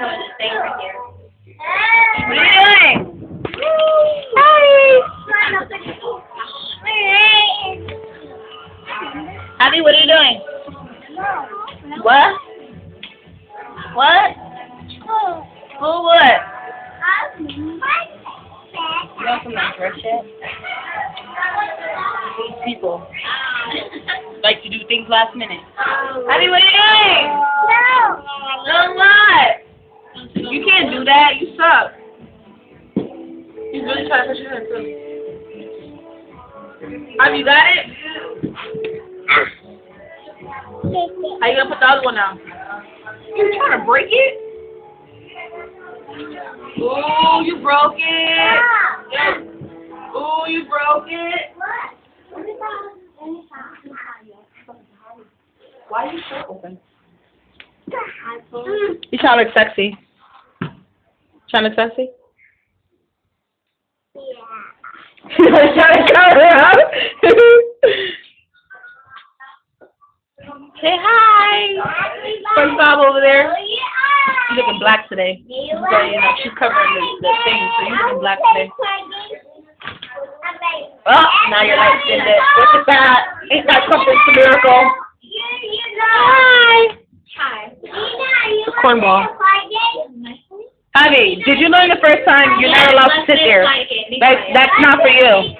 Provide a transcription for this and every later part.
No, just stay right here. What are you doing? Abby, what are you doing? What? What? Who what? You want some like fresh shit? These people like to do things last minute. Abby, what are you doing? No. No, what? You can't do that. You suck. He's really trying to push your hand too. Have you got it? How you gonna put the other one down? You trying to break it? Ooh, you broke it. Ooh, you broke it. Why are you so open? You trying to look sexy? Trying to look sexy? You're trying to cover up? Say hi. SpongeBob over there. She's looking black today. So, you know, she's covering the, the thing, so you're looking black today. Oh, now you're light skinned. Look at that. Ain't that something to miracle? Hi. It's a cornball. Javi, did you know the first time you're not allowed to sit there? That, that's not for you.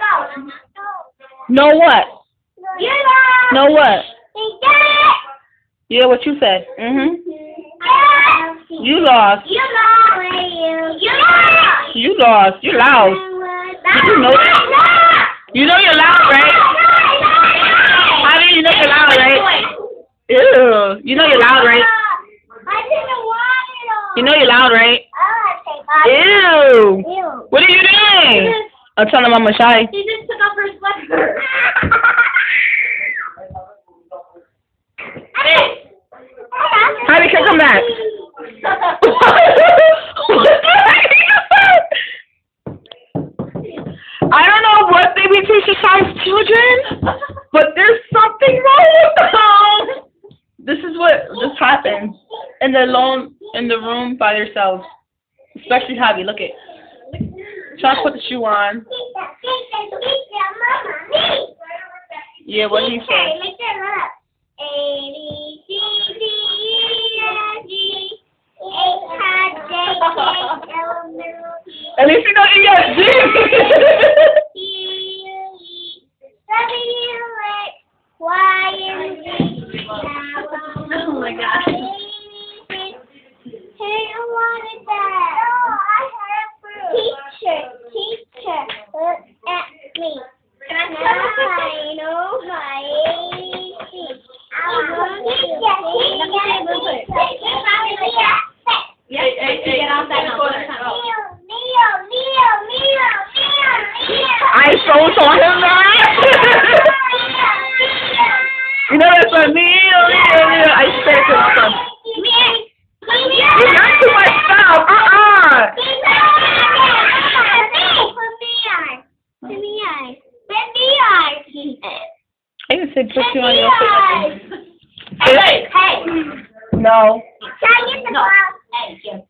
No what? No what? Yeah, what you said. Mhm. You lost. You lost. You're loud. Did you know that? You know you're loud, right? Javi, you know you're loud, right? Ew. You know you're loud, right? You know you're loud, right? Ew. What are you I'm telling Mama Shy. He just took off her sweater. Javi, can come back. I don't know what they be teaching Shy's children, but there's something wrong with them. This is what this happens, and they're alone in the room by themselves. Especially Javi. Look at. Try to put the shoe on. Yeah, what he said. At least you know I so saw him that. you know that's what me. I said to my son. You're not too much stuff. Uh-uh. I didn't say put you on your face. Hey, hey. No. No. Hey, you're.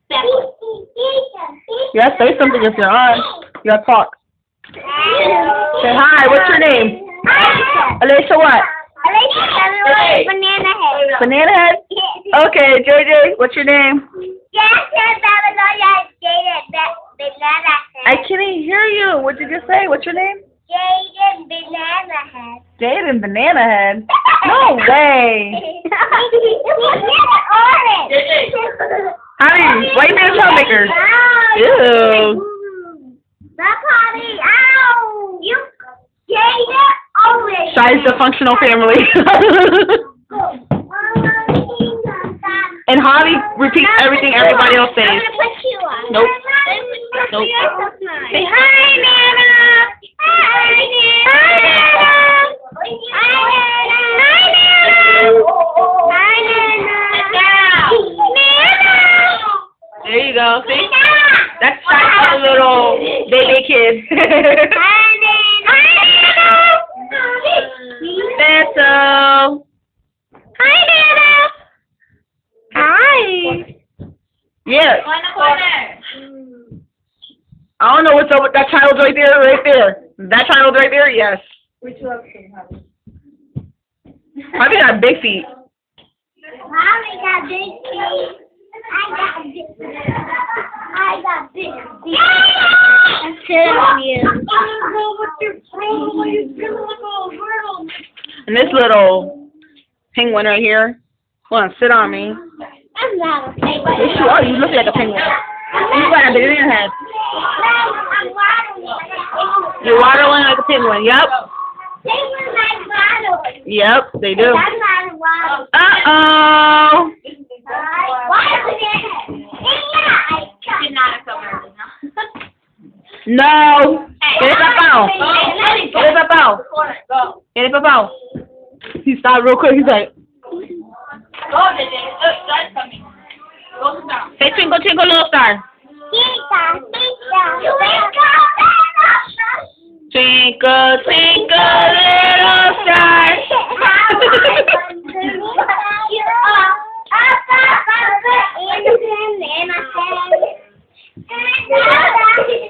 You gotta say something if you're on. You gotta talk. Say hi. What's your name? Alicia what? Banana head. Banana head? Okay, JJ, what's your name? I can't even hear you. What did you say? What's your name? Jaden Banana Head. Jaden Banana Head. No way. orange. Hi, white man troublemakers. Ew. That's Ow! You Jaden orange. Shy's the functional family. and Holly repeats everything everybody else says. gonna put you on. Nope. Nope. Say hi, Nana. Baby kid. Hi, Nana. Beto. Hi, Nana. Hi. Yeah. Go in the corner. I don't know what's up with that child's right there, right there. That child's right there, yes. Probably got big feet. Mommy got big feet. I got big feet. I got big feet. I sit on you. I don't know what you're from. You feel like a turtle. And this little penguin right here wanna sit on me. I'm not a penguin. Yes, you are. Oh, you look like a penguin. You got a banana head. I'm waddling. You're waddling like a penguin. Yep. Penguins like waddling. Yep, they do. I'm not a waddle. Uh-oh. Waddling. Yeah, I Did not no. No. Get it papao. Get it papao. Get it papao. He stopped real quick. He's like, Go, JJ. Look, that's. Go sit down. hey, twinkle, twinkle, little star. Tita, tita, Twinkle, twinkle, little star.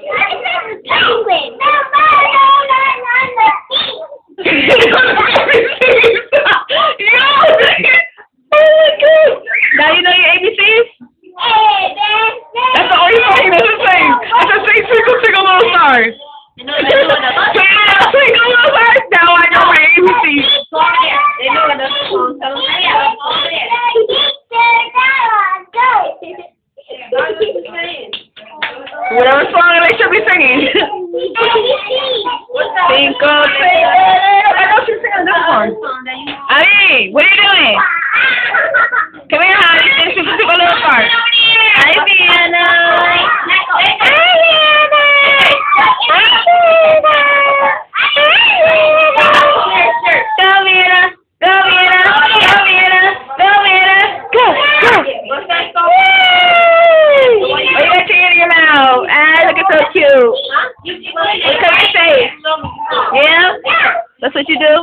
you do?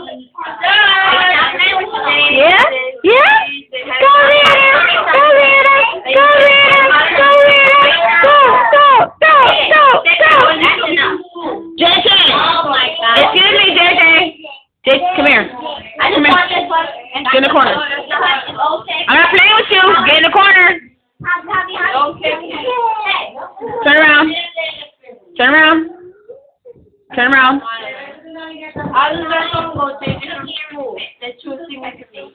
Yeah? Yeah? Go, Vienna. Go, Vienna. Go, Vienna. Go, Vienna. Go, go, go, go, go. JJ. Excuse me, JJ. JJ, come here. Come here. Get in the corner. I'm not playing with you. Get in the corner. Turn around. Turn around. Turn around. That song go? Take it from school. That you were me.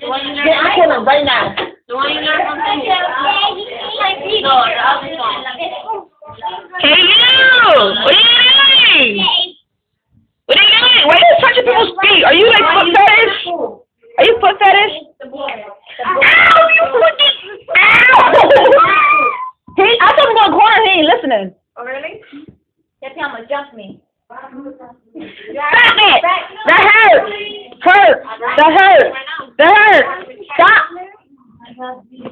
The one you Get in the learned corner right now. The one you learned from school. No, the other song. Hey, you! What are you doing? What are you doing? Why are you touching people's feet? Are you like foot fetish? Are you foot fetish? Ow! You fucking... Ow! He, I told him to go in the corner. He ain't listening. Oh, really? That's how much jump me. Stop it! That hurts! Hurt! That hurts! That hurts! Stop!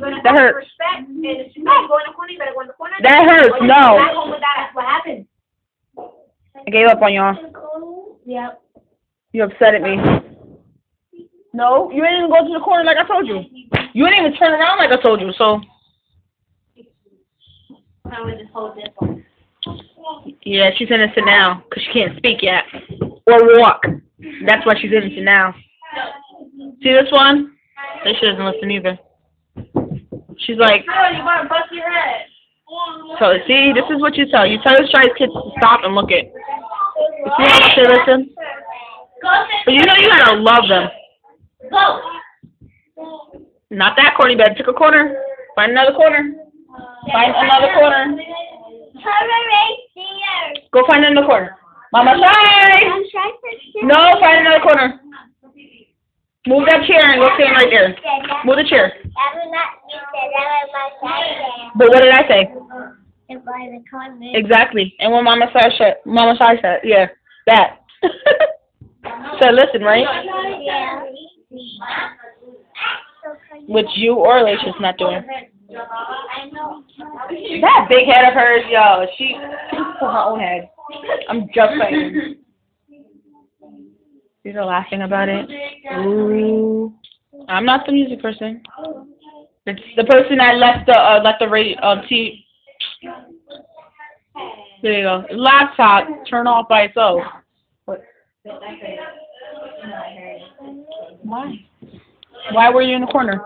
That hurts. Respect. And if you gotta go in the corner, you better go in the corner. That hurts. No. home with that. What happened. I gave up on y'all. Yep. You upset at me. No, you didn't even go to the corner like I told you. You didn't even turn around like I told you, so. I would just hold this one. Yeah, she's innocent now because she can't speak yet or walk. That's why she's innocent now. See this one? They she doesn't listen either. She's like, How you gonna bust your head? so see, this is what you tell. You tell these Chinese kids to stop and look it. You see how much they listen? But you know you gotta love them. Go. Not that you better pick a corner. Find another corner. Find another corner. Go find another corner. Mama shy! No, find another corner. Move that chair and go stand right there. Move the chair. But what did I say? Exactly. And what Mama Sai said, Mama Sai said, yeah, that. so listen, right? Yeah. Which you or Alicia's not doing. That big head of hers, yo, she for her own head. I'm just saying. Are laughing about it. Ooh. I'm not the music person. It's the person that left the uh, left the radio T. There you go. Laptop turn off by itself. What? Why? Why were you in the corner?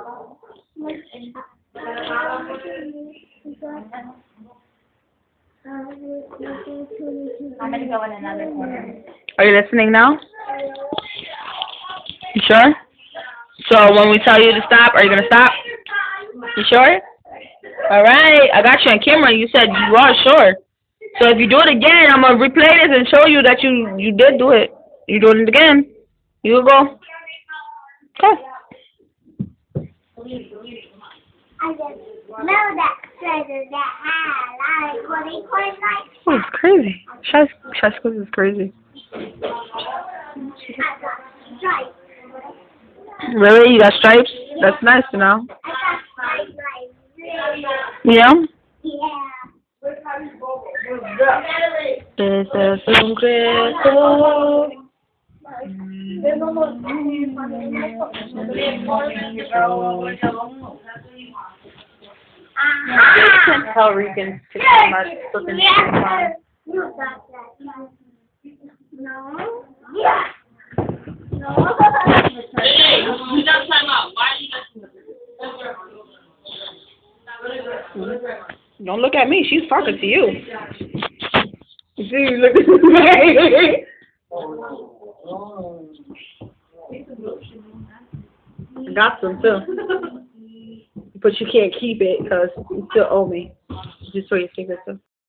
I'm gonna go in another corner. Are you listening now? You sure? So when we tell you to stop, are you gonna stop? You sure? All right, I got you on camera. You said you are sure. So if you do it again, I'm gonna replay this and show you that you you did do it. You doing it again? You go. Okay. Oh, it's crazy. Is crazy. I got stripes. Really? You got stripes? That's nice to know. I got stripes like really. Yeah. Yeah. This is un Cristo. Ah. can't tell Rican to come out flipping Yeah. You. No. Yeah. No. Don't look at me. She's talking to you. See, look at. I got some too. But you can't keep it because you still owe me. Just for your secret too.